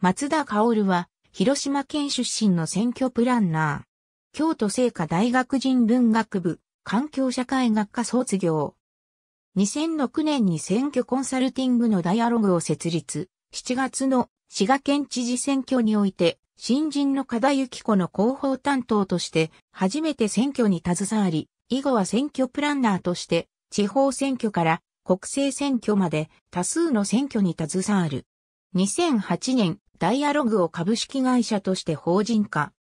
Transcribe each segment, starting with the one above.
松田薫は、広島県出身の選挙プランナー。京都聖火大学人文学部、環境社会学科卒業。2006年に選挙コンサルティングのダイアログを設立。7月の滋賀県知事選挙において、新人の加田幸子の広報担当として初めて選挙に携わり、以後は選挙プランナーとして地方選挙から国政選挙まで多数の選挙に携わる。2008年、ダイアログを株式会社として法人化。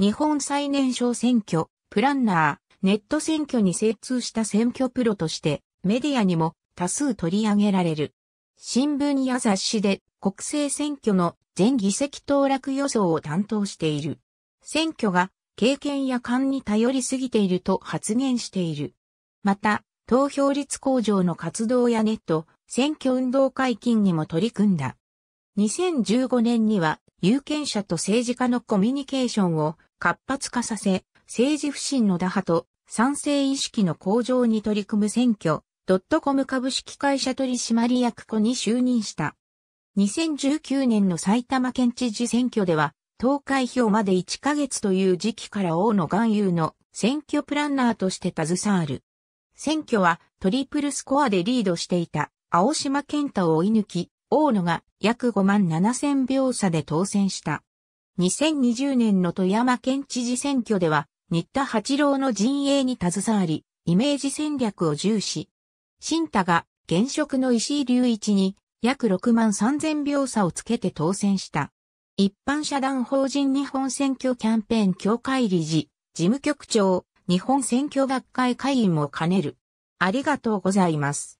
日本最年少選挙、プランナー、ネット選挙に精通した選挙プロとしてメディアにも多数取り上げられる。新聞や雑誌で国政選挙の全議席当落予想を担当している。選挙が経験や勘に頼りすぎていると発言している。また、投票率向上の活動やネット、選挙運動解禁にも取り組んだ。2015年には有権者と政治家のコミュニケーションを活発化させ、政治不信の打破と賛成意識の向上に取り組む選挙、ドットコム株式会社取締役子に就任した。2019年の埼玉県知事選挙では、投開票まで1ヶ月という時期から大野含有の選挙プランナーとして携わる。選挙はトリプルスコアでリードしていた青島健太を追い抜き、大野が約5万7千票差で当選した。2020年の富山県知事選挙では、新田八郎の陣営に携わり、イメージ戦略を重視。新田が現職の石井隆一に約6万3000票差をつけて当選した。一般社団法人日本選挙キャンペーン協会理事、事務局長、日本選挙学会会員も兼ねる。ありがとうございます。